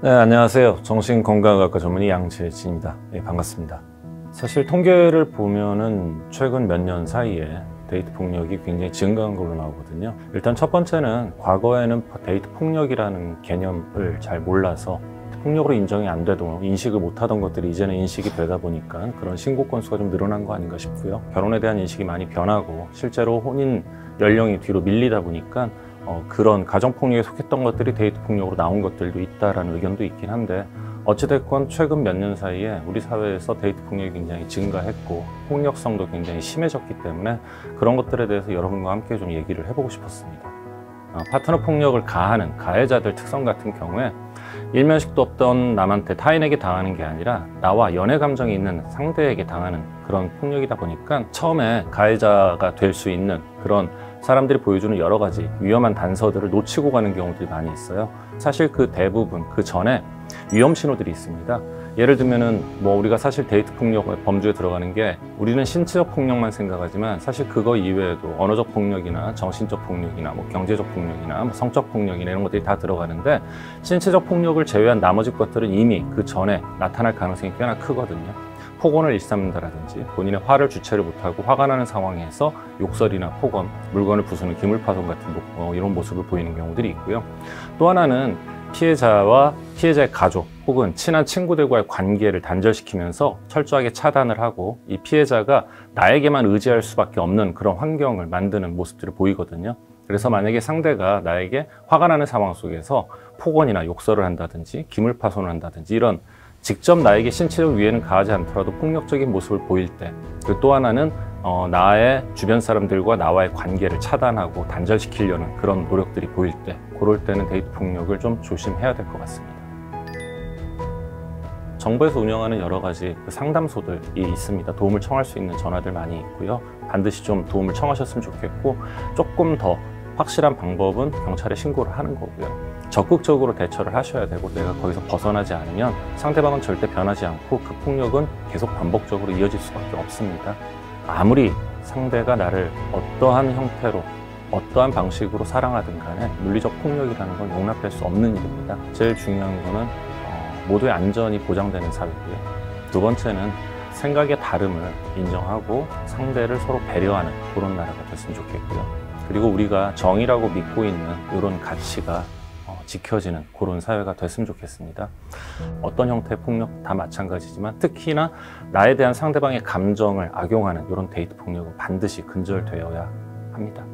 네, 안녕하세요. 정신건강의학과 전문의 양재진입니다. 네, 반갑습니다. 사실 통계를 보면은 최근 몇 년 사이에 데이트 폭력이 굉장히 증가한 걸로 나오거든요. 일단 첫 번째는 과거에는 데이트 폭력이라는 개념을 잘 몰라서 폭력으로 인정이 안 되도 인식을 못 하던 것들이 이제는 인식이 되다 보니까 그런 신고 건수가 좀 늘어난 거 아닌가 싶고요. 결혼에 대한 인식이 많이 변하고 실제로 혼인 연령이 뒤로 밀리다 보니까 어, 그런 가정폭력에 속했던 것들이 데이트 폭력으로 나온 것들도 있다라는 의견도 있긴 한데 어찌됐건 최근 몇 년 사이에 우리 사회에서 데이트 폭력이 굉장히 증가했고 폭력성도 굉장히 심해졌기 때문에 그런 것들에 대해서 여러분과 함께 좀 얘기를 해보고 싶었습니다. 어, 파트너 폭력을 가하는 가해자들 특성 같은 경우에 일면식도 없던 남한테 타인에게 당하는 게 아니라 나와 연애 감정이 있는 상대에게 당하는 그런 폭력이다 보니까 처음에 가해자가 될 수 있는 그런 사람들이 보여주는 여러 가지 위험한 단서들을 놓치고 가는 경우들이 많이 있어요. 사실 그 대부분 그 전에 위험 신호들이 있습니다. 예를 들면은 뭐 우리가 사실 데이트 폭력 범주에 들어가는 게 우리는 신체적 폭력만 생각하지만 사실 그거 이외에도 언어적 폭력이나 정신적 폭력이나 뭐 경제적 폭력이나 뭐 성적 폭력이나 이런 것들이 다 들어가는데 신체적 폭력을 제외한 나머지 것들은 이미 그 전에 나타날 가능성이 꽤나 크거든요. 폭언을 일삼는다라든지 본인의 화를 주체를 못하고 화가 나는 상황에서 욕설이나 폭언, 물건을 부수는 기물파손 같은 어, 이런 모습을 보이는 경우들이 있고요. 또 하나는 피해자와 피해자의 가족 혹은 친한 친구들과의 관계를 단절시키면서 철저하게 차단을 하고 이 피해자가 나에게만 의지할 수밖에 없는 그런 환경을 만드는 모습들을 보이거든요. 그래서 만약에 상대가 나에게 화가 나는 상황 속에서 폭언이나 욕설을 한다든지 기물파손을 한다든지 이런 직접 나에게 신체적 위해는 가하지 않더라도 폭력적인 모습을 보일 때, 그리고 또 하나는 어, 나의 주변 사람들과 나와의 관계를 차단하고 단절시키려는 그런 노력들이 보일 때, 그럴 때는 데이트 폭력을 좀 조심해야 될 것 같습니다. 정부에서 운영하는 여러 가지 그 상담소들이 있습니다. 도움을 청할 수 있는 전화들 많이 있고요. 반드시 좀 도움을 청하셨으면 좋겠고, 조금 더 확실한 방법은 경찰에 신고를 하는 거고요. 적극적으로 대처를 하셔야 되고 내가 거기서 벗어나지 않으면 상대방은 절대 변하지 않고 그 폭력은 계속 반복적으로 이어질 수밖에 없습니다. 아무리 상대가 나를 어떠한 형태로 어떠한 방식으로 사랑하든 간에 물리적 폭력이라는 건 용납할 수 없는 일입니다. 제일 중요한 거는 어, 모두의 안전이 보장되는 사회고요. 두 번째는 생각의 다름을 인정하고 상대를 서로 배려하는 그런 나라가 됐으면 좋겠고요. 그리고 우리가 정의라고 믿고 있는 이런 가치가 지켜지는 그런 사회가 됐으면 좋겠습니다. 어떤 형태의 폭력 다 마찬가지지만 특히나 나에 대한 상대방의 감정을 악용하는 이런 데이트 폭력은 반드시 근절되어야 합니다.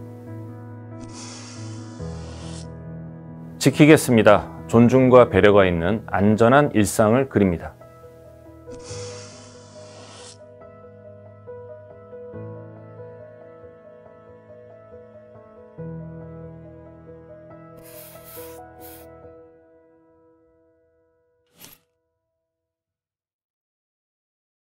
지키겠습니다. 존중과 배려가 있는 안전한 일상을 그립니다.